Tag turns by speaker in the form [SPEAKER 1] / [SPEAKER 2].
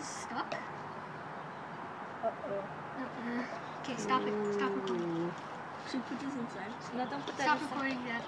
[SPEAKER 1] is stuck. Uh-oh. Uh-uh. Okay, stop it. Stop recording.
[SPEAKER 2] Should we put this inside?
[SPEAKER 3] No, don't put that
[SPEAKER 1] Stop recording yet.